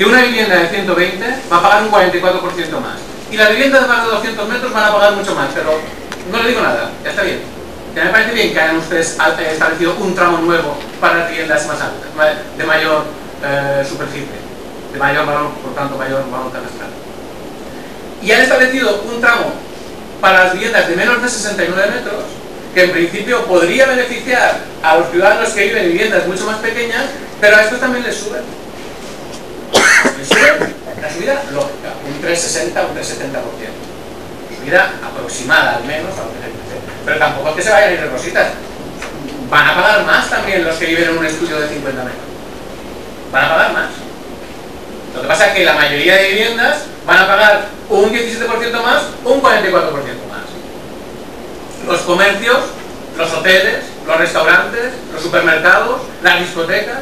que una vivienda de 120 va a pagar un 44% más. Y las viviendas de más de 200 metros van a pagar mucho más, pero no le digo nada, ya está bien. Ya me parece bien que hayan ustedes eh, establecido un tramo nuevo para las viviendas más altas, de mayor eh, superficie, de mayor valor, por tanto, mayor valor cadastral. Y han establecido un tramo para las viviendas de menos de 69 metros, que en principio podría beneficiar a los ciudadanos que viven en viviendas mucho más pequeñas, pero a estos también les suben. Suben la subida lógica, un 3,60 un 3,70%. Subida aproximada al menos a lo que se Pero tampoco es que se vayan a ir de rositas. Van a pagar más también los que viven en un estudio de 50 metros. Van a pagar más. Lo que pasa es que la mayoría de viviendas van a pagar un 17% más, un 44% más. Los comercios, los hoteles, los restaurantes, los supermercados, las discotecas,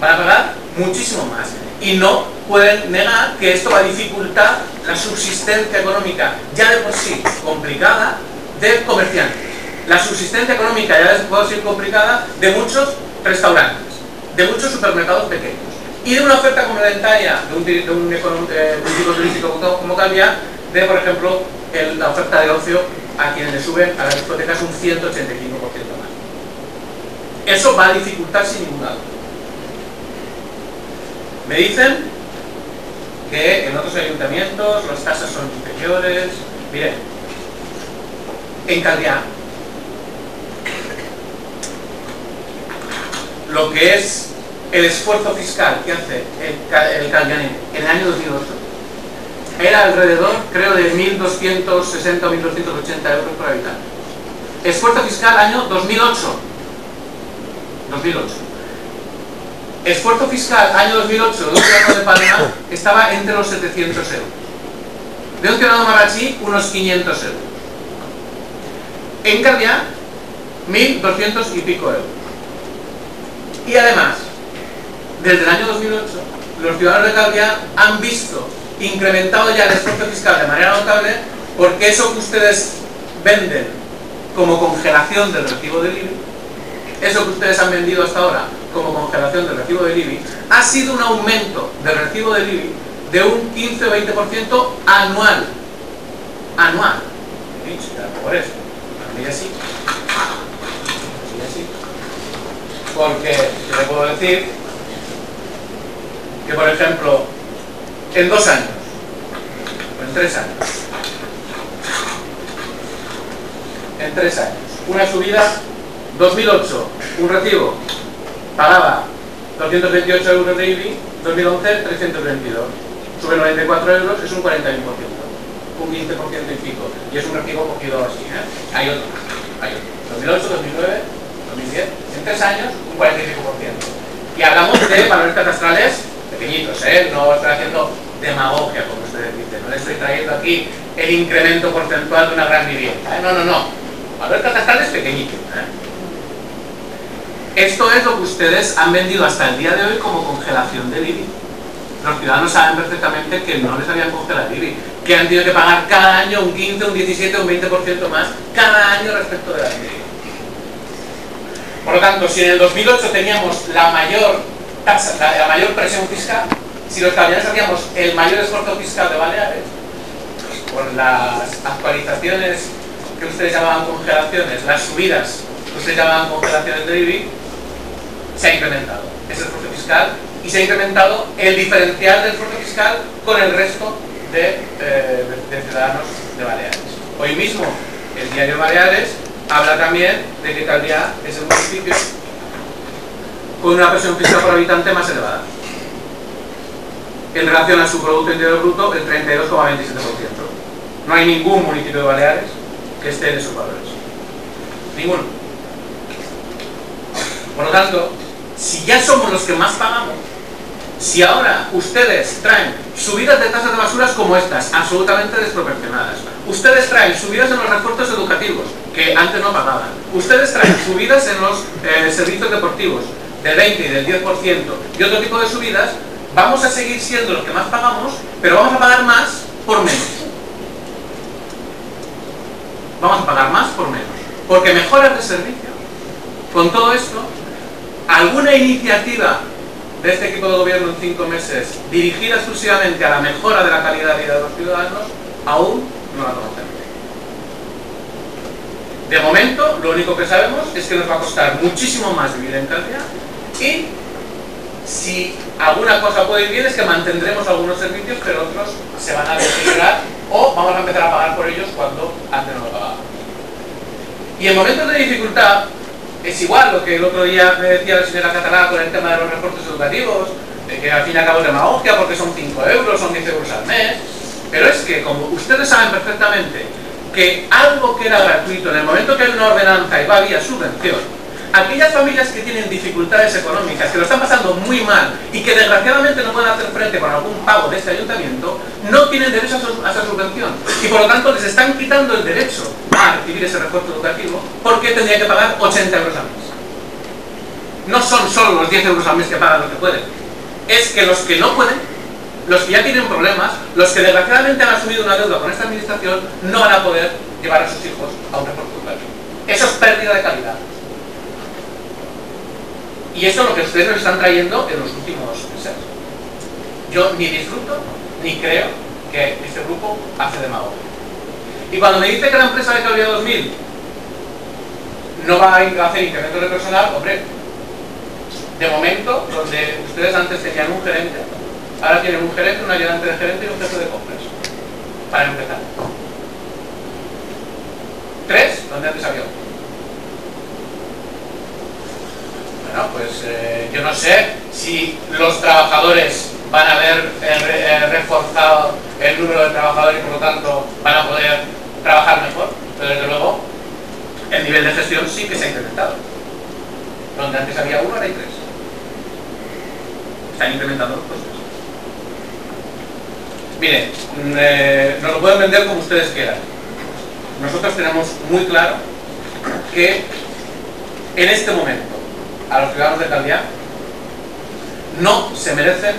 van a pagar muchísimo más. Y no pueden negar que esto va a dificultar la subsistencia económica, ya de por sí complicada, de comerciantes. La subsistencia económica ya de por sí complicada de muchos restaurantes, de muchos supermercados pequeños y de una oferta complementaria de un, de eh, turístico como Calvia, de por ejemplo la oferta de ocio a quienes le suben a las discotecas un 185% más. Eso va a dificultar sin ningún duda. Me dicen que en otros ayuntamientos las tasas son inferiores. Miren, en Calviá, lo que es el esfuerzo fiscal que hace el, el en el año 2008 era alrededor, creo, de 1.260 o 1.280 euros por habitante. Esfuerzo fiscal año 2008. 2008. Esfuerzo fiscal año 2008 de un ciudadano de Palma estaba entre los 700 euros. De un ciudadano Marachí, unos 500 euros. En Cardiá, 1.200 y pico euros. Y además, desde el año 2008, los ciudadanos de Calvia han visto incrementado ya el esfuerzo fiscal de manera notable porque eso que ustedes venden como congelación del recibo del IBI, eso que ustedes han vendido hasta ahora como congelación del recibo del IBI, ha sido un aumento del recibo del IBI de un 15 o 20% anual. Anual. Por eso. Así así. Porque yo le puedo decir que, por ejemplo, en dos años, o en tres años, en tres años, una subida, 2008, un recibo, pagaba 228 euros de IBI, 2011 322, sube 94 euros, es un 41%, un 15% y pico, y es un recibo cogido así, ¿eh? hay otro, hay otro, 2008, 2009, 2010, en tres años, un 45%. Y hablamos de valores catastrales pequeñitos, ¿eh? no estoy haciendo demagogia, como ustedes dicen, no le estoy trayendo aquí el incremento porcentual de una gran vivienda. ¿eh? No, no, no. Valor catastral es pequeñito. ¿eh? Esto es lo que ustedes han vendido hasta el día de hoy como congelación del IBI. Los ciudadanos saben perfectamente que no les habían congelado el IBI, que han tenido que pagar cada año un 15, un 17, un 20% más cada año respecto de la IBI. Por lo tanto, si en el 2008 teníamos la mayor la, mayor presión fiscal, si los caballeros hacíamos el mayor esfuerzo fiscal de Baleares, con las actualizaciones que ustedes llamaban congelaciones, las subidas que ustedes llamaban congelaciones de IBI, se ha incrementado ese esfuerzo fiscal y se ha incrementado el diferencial del esfuerzo fiscal con el resto de, eh, ciudadanos de Baleares. Hoy mismo el diario Baleares habla también de que Calviá es el municipio con una presión fiscal por habitante más elevada. En relación a su Producto Interior Bruto, el 32,27%. No hay ningún municipio de Baleares que esté en esos valores. Ninguno. Por lo tanto, si ya somos los que más pagamos, si ahora ustedes traen subidas de tasas de basuras como estas, absolutamente desproporcionadas, ustedes traen subidas en los refuerzos educativos, que antes no pagaban, ustedes traen subidas en los eh, servicios deportivos, del 20 y del 10% y otro tipo de subidas, vamos a seguir siendo los que más pagamos, pero vamos a pagar más por menos. Vamos a pagar más por menos. Porque mejoras de servicio. Con todo esto, alguna iniciativa de este equipo de gobierno en cinco meses dirigida exclusivamente a la mejora de la calidad de vida de los ciudadanos, aún no la conocemos. De momento, lo único que sabemos es que nos va a costar muchísimo más vivir en calidad y si alguna cosa puede ir bien es que mantendremos algunos servicios, pero otros se van a deteriorar o vamos a empezar a pagar por ellos cuando antes no lo pagábamos. Y en momentos de dificultad, es igual lo que el otro día me decía la señora Catalá con el tema de los reportes educativos, que al fin y al cabo es demagogia porque son 5 euros, son 10 euros al mes, pero es que como ustedes saben perfectamente que algo que era gratuito, en el momento que hay una ordenanza y va vía subvención, aquellas familias que tienen dificultades económicas, que lo están pasando muy mal y que desgraciadamente no pueden hacer frente con algún pago de este ayuntamiento, no tienen derecho a, esa subvención y por lo tanto les están quitando el derecho a recibir ese refuerzo educativo porque tendría que pagar 80 euros al mes. No son solo los 10 euros al mes que pagan los que pueden, es que los que no pueden, los que ya tienen problemas, los que desgraciadamente han asumido una deuda con esta administración, no van a poder llevar a sus hijos a un refuerzo educativo. Eso es pérdida de calidad. Y eso es lo que ustedes nos están trayendo en los últimos meses. Yo ni disfruto ni creo que este grupo hace demagogia. Y cuando me dice que la empresa de Calidad 2000 no va a hacer incremento de personal, hombre, de momento, donde ustedes antes tenían un gerente, ahora tienen un gerente, un ayudante de gerente y un jefe de compras. Para empezar. Tres, donde antes había uno. Bueno, pues eh, yo no sé si los trabajadores van a haber eh, eh, reforzado el número de trabajadores y por lo tanto van a poder trabajar mejor, pero desde luego el nivel de gestión sí que se ha incrementado. Donde antes había uno, ahora hay tres. Están incrementando los costes. Miren, mm, nos lo pueden vender como ustedes quieran. Nosotros tenemos muy claro que en este momento a los ciudadanos de Calviá no se merecen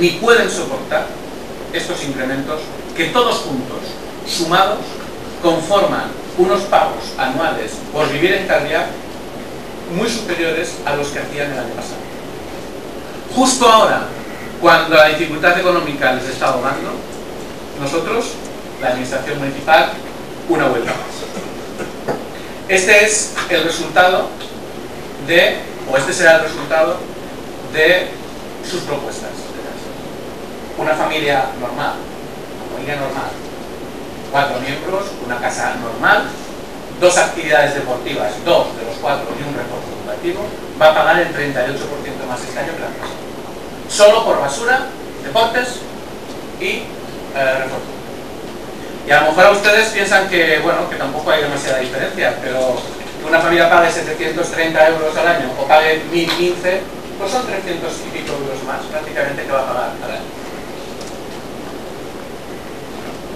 ni pueden soportar estos incrementos que todos juntos, sumados, conforman unos pagos anuales por vivir en Calviá muy superiores a los que hacían el año pasado. Justo ahora, cuando la dificultad económica les está ahogando, nosotros, la Administración Municipal, una vuelta más. Este es el resultado de o este será el resultado de sus propuestas. Una familia normal, una familia normal, cuatro miembros, una casa normal, dos actividades deportivas, dos de los cuatro y un refuerzo educativo, va a pagar el 38% más este año que la empresa. Solo por basura, deportes y eh, refuerzo. Y a lo mejor ustedes piensan que, bueno, que tampoco hay demasiada diferencia, pero que una familia pague 730 euros al año o pague 1015, pues son 300 y pico euros más prácticamente que va a pagar al año.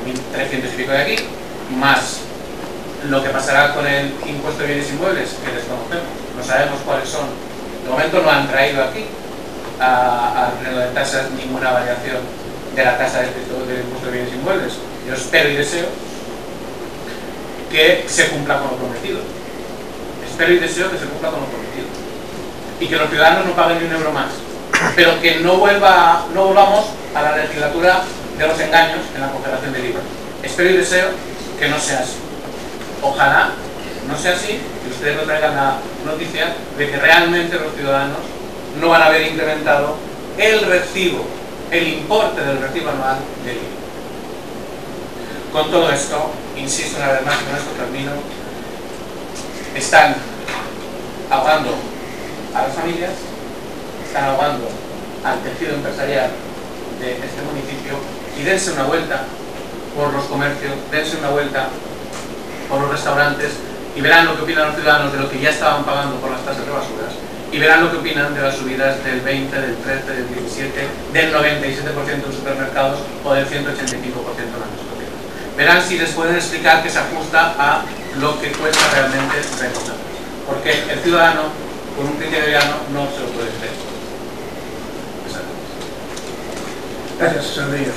1.300 y pico de aquí, más lo que pasará con el impuesto de bienes inmuebles, que desconocemos, no sabemos cuáles son. De momento no han traído aquí al pleno de tasas ninguna variación de la tasa del impuesto de bienes inmuebles. Yo espero y deseo que se cumpla con lo prometido espero y deseo que se cumpla con lo prometido. Y que los ciudadanos no paguen ni un euro más. Pero que no, vuelva, no volvamos a la legislatura de los engaños en la congelación del IVA. Espero y deseo que no sea así. Ojalá no sea así, que ustedes nos traigan la noticia de que realmente los ciudadanos no van a haber incrementado el recibo, el importe del recibo anual del IVA. Con todo esto, insisto una vez más, con esto termino, están ahogando a las familias, están ahogando al tejido empresarial de este municipio y dense una vuelta por los comercios, dense una vuelta por los restaurantes y verán lo que opinan los ciudadanos de lo que ya estaban pagando por las tasas de basuras y verán lo que opinan de las subidas del 20, del 13, del 17, del 97% en supermercados o del 185% en las discotecas. Verán si les pueden explicar que se ajusta a lo que cuesta realmente recoger. Porque el ciudadano, con un criterio no se lo puede hacer. Gracias, señor Díaz.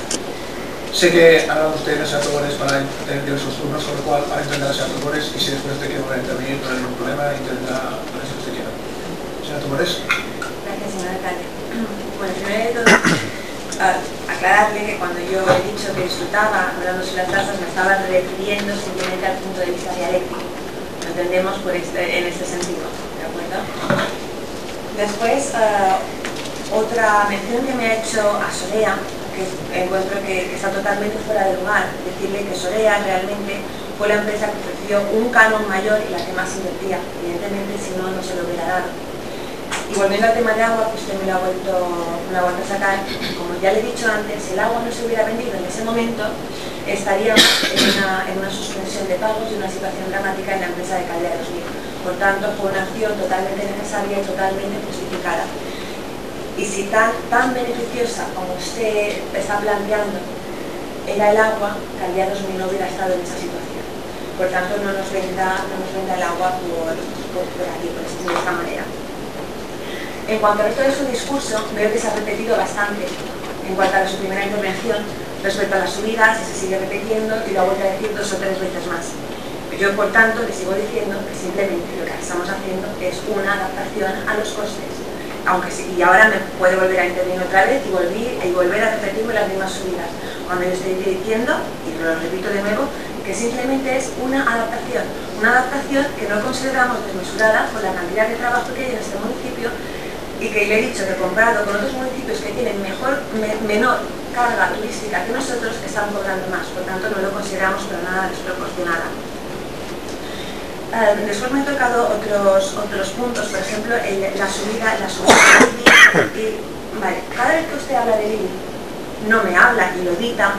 Sé que hablado usted de Satobores para tener diversos turnos, con lo cual va a intentar ser Satobores y si después te quiere volver a intervenir no hay ningún problema, intentará lo que usted quiera. Señora Tobores. Gracias, señor alcalde. Bueno, primero de todo, aclararle que cuando yo he dicho que disfrutaba hablando sobre las tasas, me estaba refiriendo simplemente al punto de vista dialéctico. Lo entendemos por este, en este sentido, ¿de? Después, uh, otra mención que me ha hecho a Sorea, que encuentro que, que, está totalmente fuera de lugar, decirle que Sorea realmente fue la empresa que ofreció un canon mayor y la que más invertía. Evidentemente, si no, no se lo hubiera dado. Y volviendo al tema de agua, pues usted me lo ha vuelto, me lo a sacar. Como ya le he dicho antes, si el agua no se hubiera vendido en ese momento, estaríamos en una, en una suspensión de pagos y una situación dramática en la empresa de Caldea 2000. Por tanto, fue una acción totalmente necesaria y totalmente justificada. Y si tan, tan beneficiosa como usted está planteando era el agua, Caldea 2000 no hubiera estado en esa situación. Por tanto, no nos venda, no nos venda el agua por, por, por aquí, por esta manera. En cuanto al resto de su discurso, veo que se ha repetido bastante en cuanto a su primera intervención respecto a las subidas, se sigue repitiendo y lo ha vuelto a decir dos o tres veces más. Yo, por tanto, le sigo diciendo que simplemente lo que estamos haciendo es una adaptación a los costes. Aunque sí, y ahora me puede volver a intervenir otra vez y, volver, y volver a repetirme las mismas subidas. Cuando yo estoy diciendo, y lo repito de nuevo, que simplemente es una adaptación. Una adaptación que no consideramos desmesurada por la cantidad de trabajo que hay en este municipio y que le he dicho que comparado con otros municipios que tienen mejor, me, menor carga turística que nosotros, están cobrando más. Por tanto, no lo consideramos para nada desproporcionada. Uh, después me he tocado otros, otros puntos, por ejemplo, la subida, la subida y, vale, cada vez que usted habla de IBI, no me habla y lo dita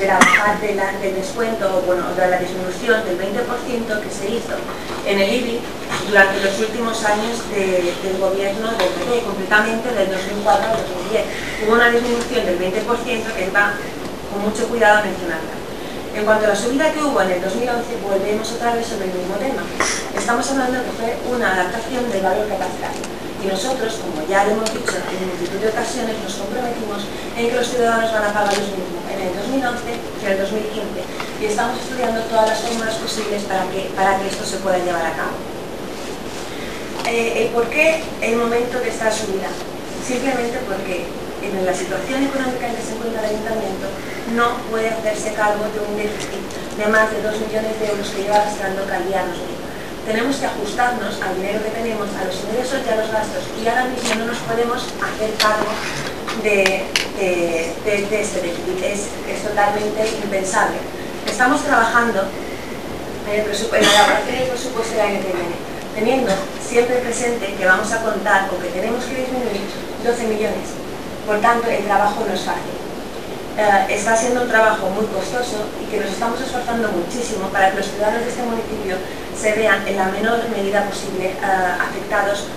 de la de la, del descuento bueno, de la disminución del 20% que se hizo en el IBI durante los últimos años de, del gobierno del PP, concretamente del 2004 al 2010. Hubo una disminución del 20% que va con mucho cuidado a mencionarla. En cuanto a la subida que hubo en el 2011, volvemos otra vez sobre el mismo tema. Estamos hablando que fue una adaptación del valor capital. Y nosotros, como ya lo hemos dicho en multitud de ocasiones, nos comprometimos en que los ciudadanos van a pagar los mismos en el 2011 que en el 2015. Y estamos estudiando todas las fórmulas posibles para que, para que esto se pueda llevar a cabo. Eh, por qué el momento de esta subida. Simplemente porque en la situación económica en que se encuentra el ayuntamiento no puede hacerse cargo de un déficit de más de 2 millones de euros que lleva gastando Calvianos tenemos que ajustarnos al dinero que tenemos, a los ingresos y a los gastos. Y ahora mismo no nos podemos hacer cargo de, de, déficit. Es, totalmente impensable. Estamos trabajando en, el la elaboración del presupuesto del año que viene, teniendo siempre presente que vamos a contar o que tenemos que disminuir 12 millones. Por tanto, el trabajo no es fácil. Uh, está siendo un trabajo muy costoso y que nos estamos esforzando muchísimo para que los ciudadanos de este municipio se vean en la menor medida posible uh, afectados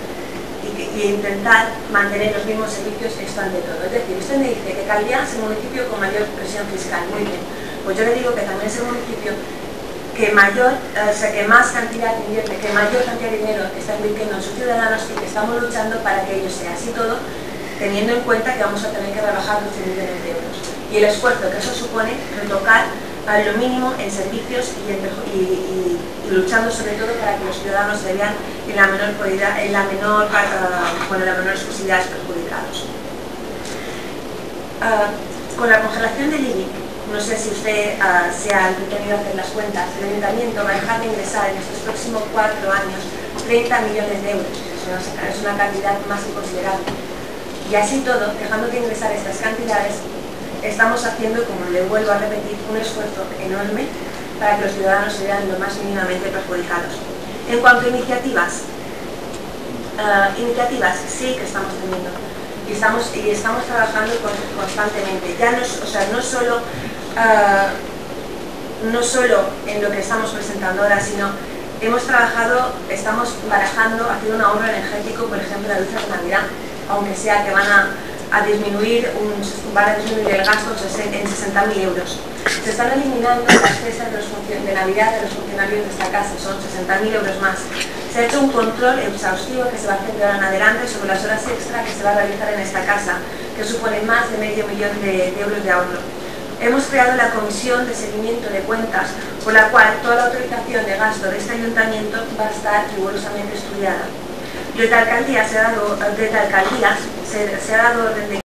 y, intentar mantener los mismos servicios esto ante todo. Es decir, usted me dice que Calviá es el municipio con mayor presión fiscal, muy bien. Pues yo le digo que también es el municipio que mayor, uh, o sea, que más cantidad invierte, que mayor cantidad de dinero está invirtiendo en sus ciudadanos y que estamos luchando para que ello sea así todo, teniendo en cuenta que vamos a tener que rebajar 12 millones de euros y el esfuerzo que eso supone retocar a lo mínimo en servicios y, luchando sobre todo para que los ciudadanos se vean en la menor en la menor, bueno, la menor posibilidades perjudicados. Uh, con la congelación del IBI, no sé si usted uh, se ha entretenido a hacer las cuentas, el ayuntamiento va a dejar de ingresar en estos próximos cuatro años 30 millones de euros, es una, es una cantidad más que considerable. Y así todo, dejando de ingresar estas cantidades, estamos haciendo, como le vuelvo a repetir, un esfuerzo enorme para que los ciudadanos se vean lo más mínimamente perjudicados. En cuanto a iniciativas, uh, iniciativas sí que estamos teniendo y estamos, y estamos trabajando constantemente. Ya no, o sea, no solo, uh, no solo en lo que estamos presentando ahora, sino hemos trabajado, estamos barajando, haciendo un ahorro energético, por ejemplo, la luces de Navidad, aunque sea que van a disminuir, un, van a el gasto en 60.000 euros. Se están eliminando las cesas de, de, Navidad de los funcionarios de esta casa, son 60.000 euros más. Se ha hecho un control exhaustivo que se va a hacer de ahora en adelante sobre las horas extra que se va a realizar en esta casa, que supone más de medio millón de, de euros de ahorro. Hemos creado la comisión de seguimiento de cuentas, por la cual toda la autorización de gasto de este ayuntamiento va a estar rigurosamente estudiada. Desde alcaldías se ha dado, desde alcaldías se, se ha dado orden de